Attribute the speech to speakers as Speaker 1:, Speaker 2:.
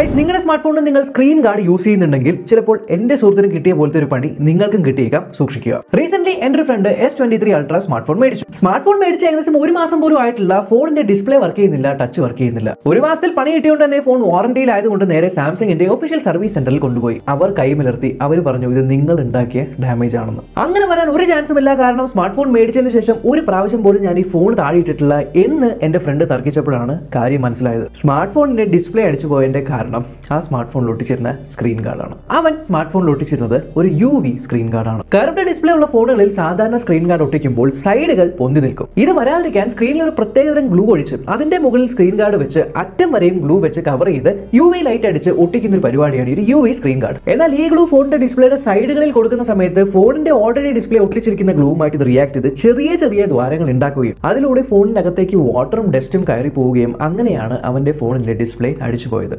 Speaker 1: Guys നിങ്ങളുടെ smart ഫോണിൽ നിങ്ങൾ സ്ക്രീൻ ഗാർഡ് യൂസ് ചെയ്യുന്നുണ്ടെങ്കിൽ ചിലപ്പോൾ എന്റെ സുഹൃത്തിന് കിട്ടിയ പോലത്തെ ഒരു പണി നിങ്ങൾക്കും കിട്ടിയേക്കാം. സൂക്ഷിക്കുക. റീസെന്റ് എന്റെ ഒരു friend S twenty three ultra smart phone മേടിച്ചു. സ്മാർട്ട് ഫോൺ മേടിച്ച് ഏകദേശം ഒരു മാസം പോലും ആയിട്ടില്ല. ഫോണിന്റെ ഡിസ്പ്ലേ വർക്ക് ചെയ്യുന്നില്ല ടച്ച് വർക്ക് ചെയ്യുന്നില്ല. ഒരു മാസത്തിൽ പണി കിട്ടിയോണ്ട് തന്നെ ഫോൺ വാറന്റിയിലായതുകൊണ്ട് നേരെ സാംസങ്ങിന്റെ ഒഫീഷ്യൽ സർവീസ് സെന്ററിൽ കൊണ്ടുപോയി. അവർ കൈമലർത്തി അവർ പറഞ്ഞു ഇത് നിങ്ങൾ ഉണ്ടാക്കിയ ഡാമേജ് ആണെന്ന്. അങ്ങനെ വരാൻ ഒരു ചാൻസും ഇല്ല. കാരണം സ്മാർട്ട് ഫോൺ മേടിച്ചതിന് ശേഷം ഒരു പ്രാവശ്യം പോലും ഞാൻ ഈ ഫോൺ താഴെയിട്ടിട്ടില്ല എന്ന് എന്റെ ഫ്രണ്ട് തർക്കിച്ചപ്പോഴാണ് കാര്യം മനസ്സിലായത്. സ്മാർട്ട് ഫോണിന്റെ ഡിസ്പ്ലേ അടിച്ചു പോയതിന്റെ കാരണം ആ സ്മാർട്ട് ഫോണിൽ ഒട്ടിച്ചിരുന്ന സ്ക്രീൻ ഗാർഡാണ് അവൻ സ്മാർട്ട് ഫോണിൽ ഒട്ടിച്ചിരുന്നത് ഒരു യു വി സ്ക്രീൻ ഗാർഡാണ് കർവ്ഡ് ഡിസ്പ്ലേ ഉള്ള ഫോണുകളിൽ സാധാരണ സ്ക്രീൻ ഗാർഡ് ഒട്ടിക്കുമ്പോൾ സൈഡുകൾ പൊന്തി നിൽക്കും. ഇത് വരാതിരിക്കാൻ സ്ക്രീനിൽ ഒരു പ്രത്യേകതരം ഗ്ലൂ ഒഴിച്ച് അതിന്റെ മുകളിൽ സ്ക്രീൻ ഗാർഡ് വെച്ച് അറ്റം വരെയും ഗ്ലൂ വെച്ച് കവർ ചെയ്ത് യു വി ലൈറ്റ് അടിച്ച് ഒട്ടിക്കുന്ന ഒരു പരിപാടിയാണ് ഒരു യു വി സ്ക്രീൻ ഗാർഡ് എന്നാൽ ഈ ഗ്ലൂ ഫോണിന്റെ ഡിസ്പ്ലേയുടെ സൈഡുകളിൽ കൊടുക്കുന്ന സമയത്ത് ഫോണിന്റെ ഓൾറെഡി ഡിസ്പ്ലേ ഒട്ടിച്ചിരിക്കുന്ന ഗ്ലൂവുമായിട്ട് ഇത് റിയാക്ട് ചെയ്ത് ചെറിയ ചെറിയ ദ്വാരങ്ങൾ ഉണ്ടാക്കുകയും അതിലൂടെ ഫോണിനകത്തേക്ക് വാട്ടറും ഡസ്റ്റും കയറി പോവുകയും അങ്ങനെയാണ് അവന്റെ ഫോണിന്റെ ഡിസ്പ്ലേ അടിച്ചു പോയത്